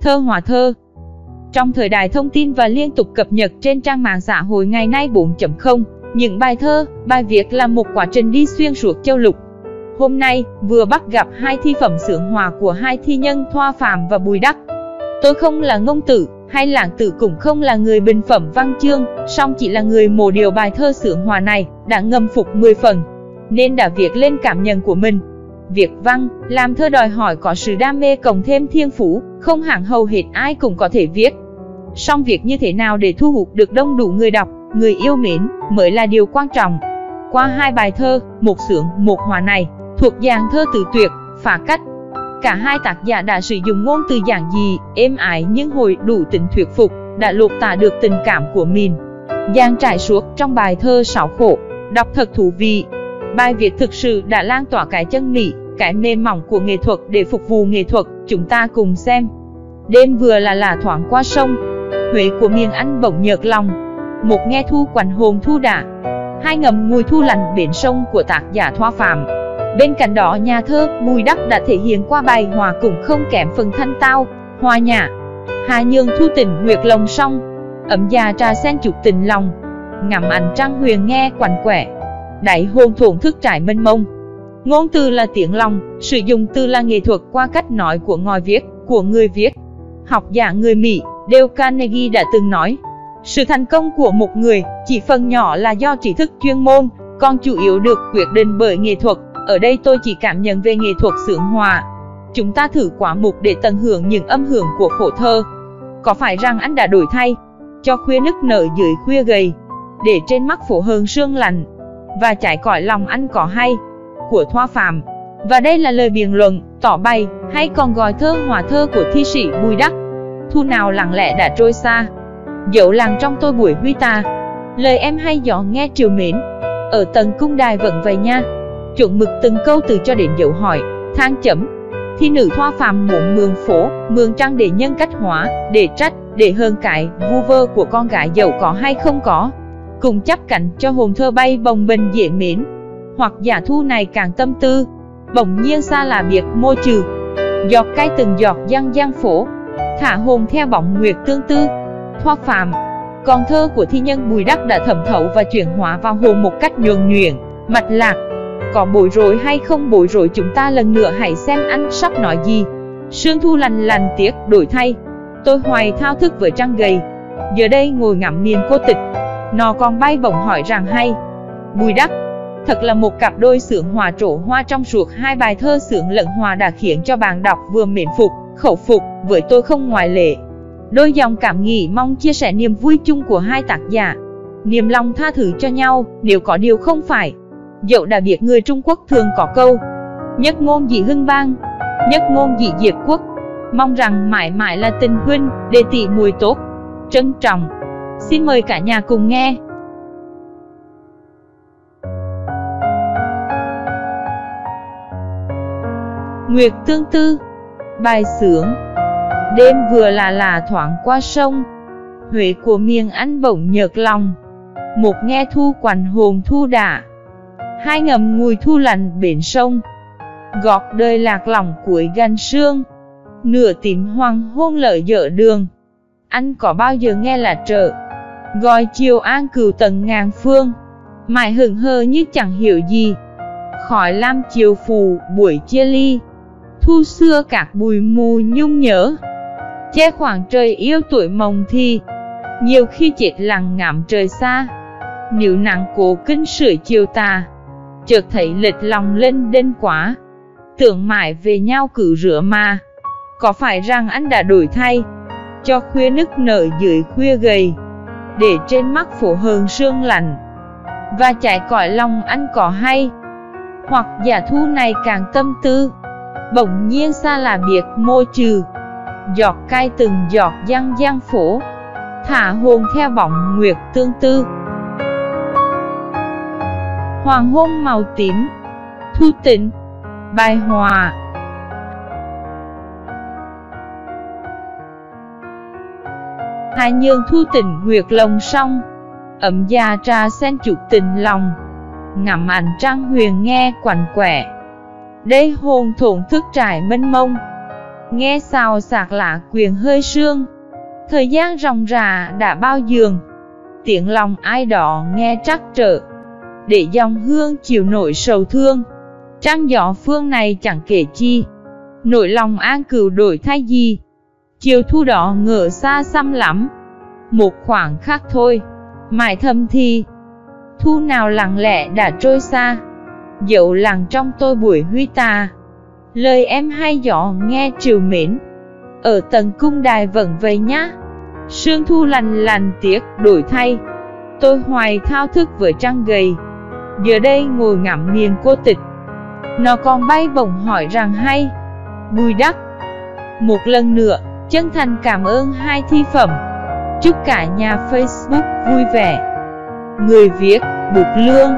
thơ hòa thơ. Trong thời đại thông tin và liên tục cập nhật trên trang mạng xã hội ngày nay 4.0, những bài thơ, bài viết là một quá trình đi xuyên suốt châu lục. Hôm nay, vừa bắt gặp hai thi phẩm sướng hòa của hai thi nhân Thoa Phạm và Bùi Đắc. Tôi không là ngông tử, hay lãng tử cũng không là người bình phẩm văn chương, song chỉ là người mổ điều bài thơ sướng hòa này, đã ngâm phục 10 phần, nên đã viết lên cảm nhận của mình. Việc văn, làm thơ đòi hỏi có sự đam mê cộng thêm thiên phú, không hẳn hầu hết ai cũng có thể viết. Song việc như thế nào để thu hút được đông đủ người đọc, người yêu mến mới là điều quan trọng. Qua hai bài thơ, một sướng, một hòa này, thuộc dạng thơ tự tuyệt, phá cách. Cả hai tác giả đã sử dụng ngôn từ giản dị, êm ái nhưng hồi đủ tính thuyết phục, đã lột tả được tình cảm của mình. Giang trải suốt trong bài thơ Sáu Khổ, đọc thật thú vị. Bài viết thực sự đã lan tỏa cái chân lý, cái mềm mỏng của nghệ thuật để phục vụ nghệ thuật, chúng ta cùng xem. Đêm vừa là là thoáng qua sông, Huế của miền Anh bỗng nhợt lòng, một nghe thu quằn hồn thu đà, hai ngầm mùi thu lành bến sông của tác giả Thoa Phạm. Bên cạnh đó nhà thơ Bùi Đắc đã thể hiện qua bài hòa cũng không kém phần thanh tao, hòa nhã. Hà nhương thu tình nguyệt lòng song, ấm già trà sen chụp tình lòng, ngắm ảnh trăng huyền nghe quằn quẻ. Đại hôn thổn thức trải mênh mông. Ngôn từ là tiếng lòng, sử dụng từ là nghệ thuật qua cách nói của ngòi viết, của người viết. Học giả người Mỹ, Dale Carnegie đã từng nói, sự thành công của một người chỉ phần nhỏ là do trí thức chuyên môn, còn chủ yếu được quyết định bởi nghệ thuật. Ở đây tôi chỉ cảm nhận về nghệ thuật sướng hòa. Chúng ta thử quả mục để tận hưởng những âm hưởng của khổ thơ. Có phải rằng anh đã đổi thay, cho khuya nức nở dưới khuya gầy, để trên mắt phổ hơn sương lạnh, và trải cõi lòng ăn có hay, của Thoa Phạm. Và đây là lời biện luận, tỏ bày, hay còn gọi thơ hòa thơ của thi sĩ Bùi Đắc. Thu nào lặng lẽ đã trôi xa, dẫu làng trong tôi buổi huy ta, lời em hay gió nghe triều mến, ở tầng cung đài vẫn vậy nha, chuẩn mực từng câu từ cho đến dấu hỏi, thang chấm, thi nữ thoa phàm muộn mường phố, mường trăng để nhân cách hóa, để trách, để hơn cãi, vu vơ của con gái dẫu có hay không có, cùng chấp cạnh cho hồn thơ bay bồng bềnh dễ mến, hoặc giả thu này càng tâm tư, bỗng nhiên xa là biệt môi trừ, giọt cay từng giọt giăng giang phổ, thả hồn theo bóng nguyệt tương tư, thoa phàm. Còn thơ của thi nhân Bùi Đắc đã thẩm thấu và chuyển hóa vào hồn một cách nhuần nhuyễn, mạch lạc. Có bối rối hay không bối rối chúng ta lần nữa hãy xem anh sắp nói gì. Sương thu lành lành tiếc đổi thay. Tôi hoài thao thức với trăng gầy. Giờ đây ngồi ngắm miền cô tịch. Nó còn bay bổng hỏi rằng hay. Bùi Đắc, Thật là một cặp đôi sướng hòa trổ hoa trong ruột hai bài thơ sướng lẫn hòa đã khiến cho bạn đọc vừa mến phục, khẩu phục, với tôi không ngoại lệ. Đôi dòng cảm nghĩ mong chia sẻ niềm vui chung của hai tác giả. Niềm lòng tha thứ cho nhau, nếu có điều không phải. Dẫu đã biết người Trung Quốc thường có câu Nhất ngôn dị hưng bang, nhất ngôn dị diệt quốc. Mong rằng mãi mãi là tình huynh, để tỷ mùi tốt. Trân trọng. Xin mời cả nhà cùng nghe. Nguyệt tương tư, Bài sướng Đêm vừa là là thoảng qua sông, Huệ của miền ăn bỗng nhợt lòng. Một nghe thu quằn hồn thu đả Hai ngầm ngùi thu lành bển sông. Gọt đời lạc lòng cuối gan sương, Nửa tím hoàng hôn lợi dở đường. Anh có bao giờ nghe là trợ Gọi chiều an cừu tầng ngàn phương. Mãi hừng hơ như chẳng hiểu gì. Khỏi lam chiều phù, buổi chia ly. Thu xưa các bùi mù nhung nhớ. Che khoảng trời yêu tuổi mộng thì, nhiều khi chết lặng ngắm trời xa. Nếu nặng cố kinh sưởi chiều tà, chợt thấy lệch lòng lên đên quá. Tưởng mãi về nhau cử rửa mà. Có phải rằng anh đã đổi thay, cho khuya nức nở dưới khuya gầy? Để trên mắt phủ hờn sương lạnh. Và chạy cõi lòng anh có hay. Hoặc giả thu này càng tâm tư. Bỗng nhiên xa là biệt môi trừ. Giọt cay từng giọt giăng giăng phủ thả hồn theo bóng nguyệt tương tư. Hoàng hôn màu tím, thu tịnh, bài hòa. Hai nhân thu tình nguyệt lồng song, ẩm gia trà sen chụp tình lòng, ngắm ảnh trăng huyền nghe quạnh quẻ. Đây hồn thổn thức trải mênh mông, nghe sao sạc lạ quyền hơi sương. Thời gian ròng rà đã bao giường, tiếng lòng ai đỏ nghe trắc trở, để dòng hương chịu nổi sầu thương. Trăng gió phương này chẳng kể chi, nỗi lòng an cửu đổi thay gì. Chiều thu đỏ ngựa xa xăm lắm, một khoảng khắc thôi, mãi thâm thì. Thu nào lặng lẽ đã trôi xa, dẫu lặng trong tôi buổi huy tà. Lời em hay dọ nghe triều mến, ở tầng cung đài vẫn vậy nhá. Sương thu lành lành tiếc đổi thay, tôi hoài thao thức với trăng gầy. Giờ đây ngồi ngắm miền cô tịch, nó còn bay bổng hỏi rằng hay, bùi đắc. Một lần nữa, chân thành cảm ơn hai thi phẩm. Chúc cả nhà Facebook vui vẻ. Người viết, Bục Lương